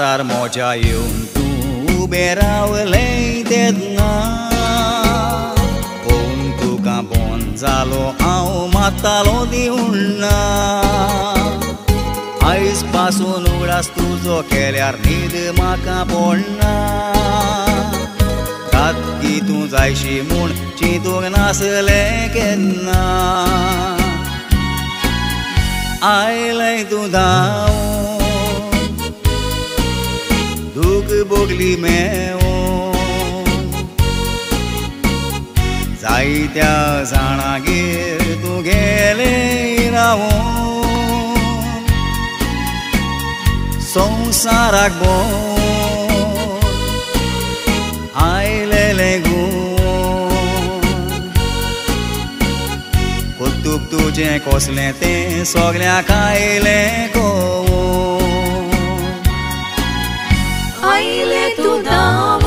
ar mojaun tu berau lei dedna Pontu cabonzalo au matalo di una Ai spasul nu rastuzo che le arnid ma caponna Tat ki tu zai și mun, ci tu nasele kenna Ai lei tu dau मेवून जायत्या जाणांगेर तूं गेलें रावून संवसाराक भोंवन आयलेलें गूण कोतूक तुजें कसलें तें सगळ्याक कळून което давам,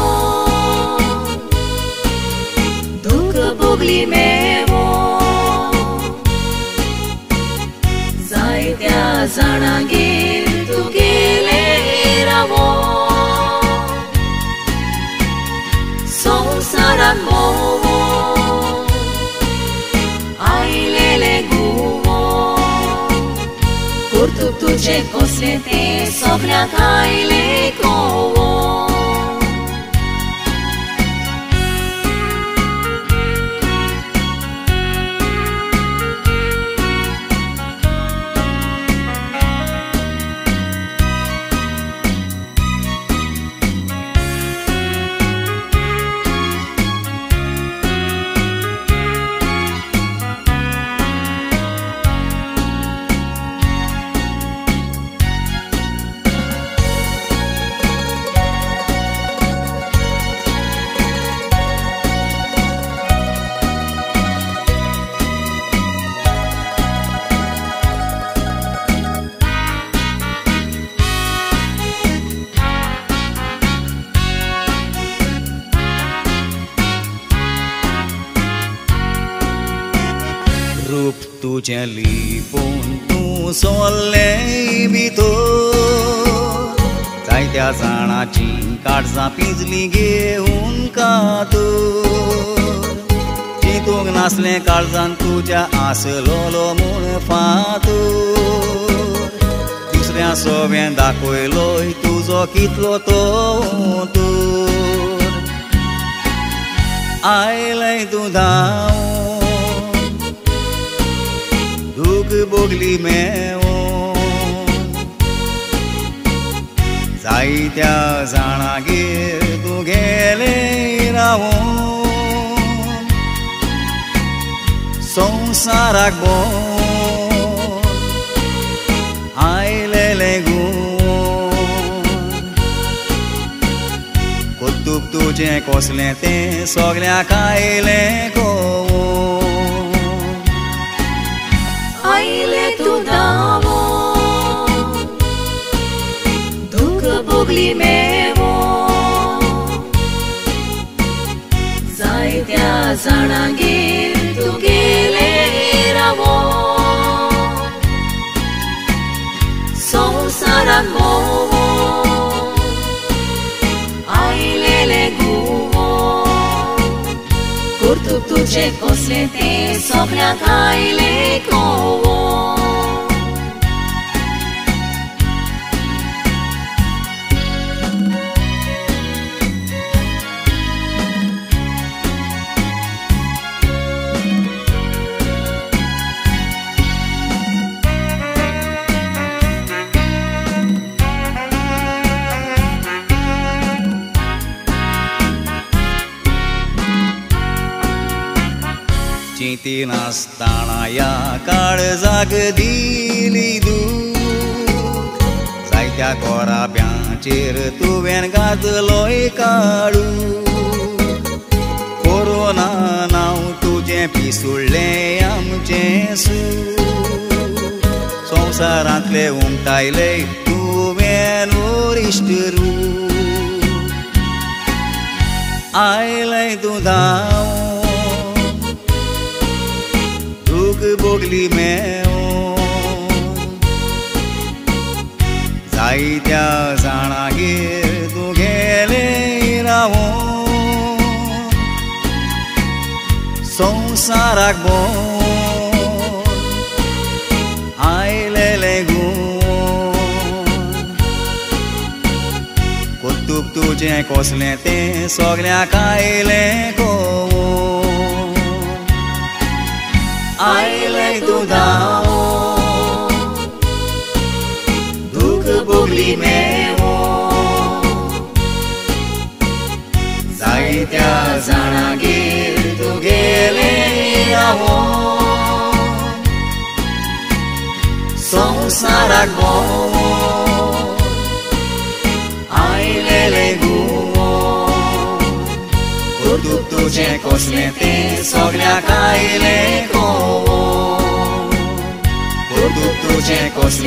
тук поглимемо. Zaitya zanagir tu gile. iramo, sonsaran momo, ailele gumo, kurtup tuce koslete sofna kaile kovo. rup tu telefon Tu sole viitor. Zaidea zanaci Carza pizli un cator. Citug nasle carzan as Asă lolo mun fator. Iusrea soven dacă eloi Tu zo kitlo zochit lototor Ai lei tu dau बोगली मेवून जायत्या जाणांगेर तूं गेलें रावून संवसाराक भोंवन आयलेलें गूण कोतूक तुजें कसलें तें सगळ्याक कळून limemo Zaitya zanagir tu gele iramo Somsara momo Ailele gumo Kurtuk tuče posle te sopnjaka ile kovo Citin astana ya Karzak dili du Zaitea korabia Cir tu ven gat loi caru. Corona n-au tuge pisule am cesu Som săratle um taile tu ven uriștru Ai lei tu dau मेवून जायत्या जाणागेर तूं गेले रावून संवसाराक बोन आयलेले गूण। कोतूब तुजें कसलें तें सगळ्याक आयलें ai le tu dao du ke bogli me mo zai tia zana ge tu gele amo song sarak mo muñecos metizo gliaca y leco Tutu tuñecos